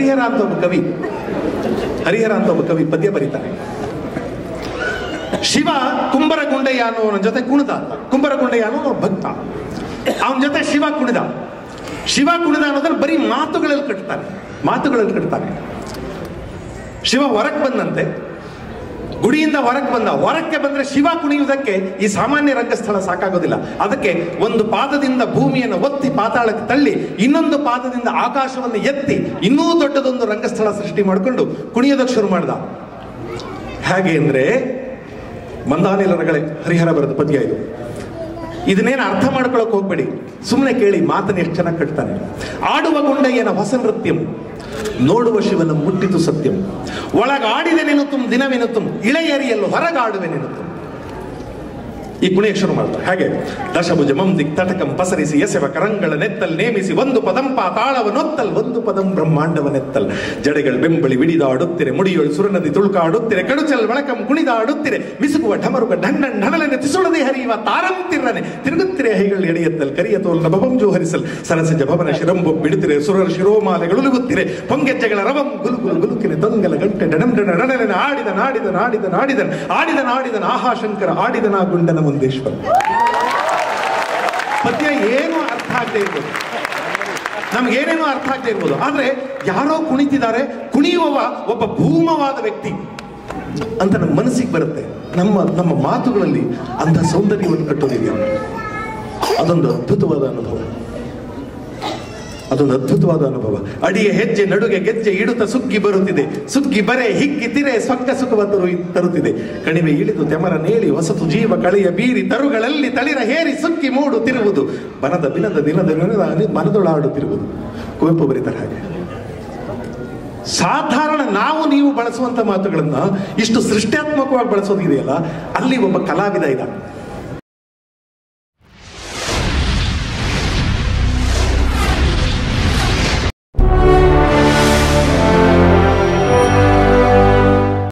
ಹರಿಹರ ಅಂತ ಒಬ್ಬ ಕವಿ. ಹರಿಹರ ಅಂತ ಒಬ್ಬ ಕವಿ ಪದ್ಯ ಬರೀತಾನೆ. ಶಿವ ಕುಂಬರಗುಂಡೆಯ ಅನ್ನೋನ ಜೊತೆ ಕುಣಿದ. ಕುಂಬರಗುಂಡೆಯ ಅನ್ನೋ ಭಕ್ತ. ಅವನ ಜೊತೆ ಶಿವ ಕುಣಿದ. ಶಿವ ಕುಣಿದ ಅನ್ನೋದನ್ನ ಬರೀ ಮಾತುಗಳಲ್ಲಿ ಕಟ್ತಾನೆ ಮಾತುಗಳಲ್ಲಿ ಕಟ್ತಾನೆ ಶಿವ ಹೊರಗೆ ಬಂದಂತೆ ಗುಡಿಯಿಂದ ಹೊರಕ್ಕೆ ಬಂದ, ಹೊರಕ್ಕೆ ಬಂದ್ರೆ ಶಿವ ಕುಣಿಯುವುದಕ್ಕೆ ಈ ಸಾಮಾನ್ಯ ರಂಗಸ್ಥಳ ಸಾಕಾಗೋದಿಲ್ಲ. ಅದಕ್ಕೆ ಒಂದು ಪಾದದಿಂದ ಭೂಮಿಯನ್ನು ಒತ್ತಿ ಪಾತಾಳಕ್ಕೆ ತಳ್ಳಿ, ಇನ್ನೊಂದು ಪಾದದಿಂದ ಆಕಾಶವನ್ನು ಎತ್ತಿ, ಇನ್ನೂ ದೊಡ್ಡದೊಂದು ರಂಗಸ್ಥಳ ಸೃಷ್ಟಿ ಮಾಡಿಕೊಂಡು ಕುಣಿಯೋದಕ್ಕೆ ಶುರು ಮಾಡ್ದ. ಹೇಗೆ ಅಂದ್ರೆ ಮಂದಾನಿಲರಗಳೇ ಹರಿಹರ ಬರೆದ ಪದ್ಯ ಇದು. ಇದನ್ನೇನು ಅರ್ಥ ಮಾಡ್ಕೊಳಕ್ ಹೋಗ್ಬೇಡಿ. ಸುಮ್ಮನೆ ಕೇಳಿ ಮಾತನ್ನ ಎಷ್ಟು ಚೆನ್ನಾಗಿ ಕಟ್ತಾನೆ ಆಡುವ ಗುಂಡಯ್ಯನ ಹೊಸ ನೃತ್ಯಂ. ನೋಡುವ ಶಿವನ ಮುಟ್ಟಿತು ಸತ್ಯಂ. ಒಳಗಾಡಿದೆನೆನುತ್ತುಂ ದಿನವೆನುತ್ತುಂ ಇಳೆಯರಿಯಲ್ಲೂ ಹೊರಗಾಡುವೆನೆನುತ್ತುಂ ಈ ಶುರು ಮಾಡ್ತಾರೆ. ಹಾಗೆ ದಶಭುಜ ಮಂದಿಕ್ ತಟಕಂ ಪಸರಿಸಿ ಎಸೆವ ಕರಂಗಳ ನೆತ್ತಲ್ ನೇಮಿಸಿ ಒಂದು ಪದಂಪ ತಾಳವನೊತ್ತಲ್ ಒಂದು ಪದಂ ಬ್ರಹ್ಮಾಂಡವನೆತ್ತಲ್ ಜಡೆಗಳು ಬೆಂಬಳಿ ವಿಡಿದಾಡುತ್ತಿರೆ, ಮುಡಿಯೊಳು ಸುರನದಿ ತುಳುಕಾಡುತ್ತಿರೆ, ಕಡುಚಲ್ ಬಳಕಂ ಕುಣಿದಾಡುತ್ತಿರೆ ಮಿಸುಕುವ ಠಮರುಗ ಢಣ್ಣನ್ ಢಣಲನೆ ತಿಸುಳದೆ ಹರಿಯುವ ತಾರಂತಿರ್ರನೆ. ತಿರುಗುತ್ತಿರೆ ಹೈಗಳು ಎಡೆಯತ್ತಲ್ ಕರಿಯ ತೋಲ್ನ ಭವಂ ಹರಿಸಲ್ ಸರಸಜ ಭವನ ಶಿರಂಬು ಬಿಡುತ್ತಿರೆ ಸುರರ ಶಿರೋಮಾಲೆಗಳು ಉಲುಗುತ್ತಿರೆ ಪೊಂಗೆಜ್ಜೆಗಳ ರವಂ ಗುಲುಗುಲು ಗುಲುಕಿನ ದೊಂಗಲ ಗಂಟೆ ಡಣಂ ಡಣ ರಣಲನೆ ಆಡಿದ ನಾಡಿದ ನಾಡಿದ ನಾಡಿದನ್, ಆಡಿದ ನಾಡಿದನ್ ಆಹಾಶಂಕರ ಆಡಿದನ ಗುಂಡನ ಮುಂದೇಶ್ವರ ಪದ್ಯ ಏನು ಅರ್ಥ ಆಗದೆ ಇರ್ಬೋದು. ನಮ್ಗೆ ಏನೇನೋ ಅರ್ಥ ಆಗದೆ ಇರ್ಬೋದು. ಆದ್ರೆ ಯಾರೋ ಕುಣಿತಿದ್ದಾರೆ, ಕುಣಿಯುವವ ಒಬ್ಬ ಭೂಮವಾದ ವ್ಯಕ್ತಿ ಅಂತ ನಮ್ಮ ಮನಸ್ಸಿಗೆ ಬರುತ್ತೆ. ನಮ್ಮ ನಮ್ಮ ಮಾತುಗಳಲ್ಲಿ ಅಂತ ಸೌಂದರ್ಯವನ್ನು ಕಟ್ಟೋದಿದೆಯಲ್ಲ ಅದೊಂದು ಅದ್ಭುತವಾದ ಅನುಭವ. ಅದೊಂದು ಅದ್ಭುತವಾದ ಅನುಭವ. ಅಡಿಯ ಹೆಜ್ಜೆ, ನಡುಗೆ ಗೆಜ್ಜೆ ಇಡುತ್ತ ಸುಗ್ಗಿ ಬರುತ್ತಿದೆ. ಸುಗ್ಗಿ ಬರೆ, ಹಿಕ್ಕಿ ತಿರೆ, ಸ್ವಕ್ಕ ಸುಖವ ತರು ತರುತ್ತಿದೆ. ಕಣಿವೆ ಇಳಿದು ತೆಮರ ನೇಳಿ, ಹೊಸತು ಜೀವ ಕಳೆಯ ಬೀರಿ ತರುಗಳಲ್ಲಿ ತಳಿರ ಹೇರಿ ಸುಗ್ಗಿ ಮೂಡುತ್ತಿರುವುದು ಬನದ ಬಿನದ ದಿನದ ದಿನದ ಮನದೊಳಾಡುತ್ತಿರುವುದು. ಕುವೆಂಪು ಬರೀತಾರೆ ಹಾಗೆ. ಸಾಧಾರಣ ನಾವು ನೀವು ಬಳಸುವಂತ ಮಾತುಗಳನ್ನ ಇಷ್ಟು ಸೃಷ್ಟ್ಯಾತ್ಮಕವಾಗಿ ಬಳಸೋದಿದೆಯಲ್ಲ, ಅಲ್ಲಿ ಒಬ್ಬ ಕಲಾವಿದ ಇದ್ದ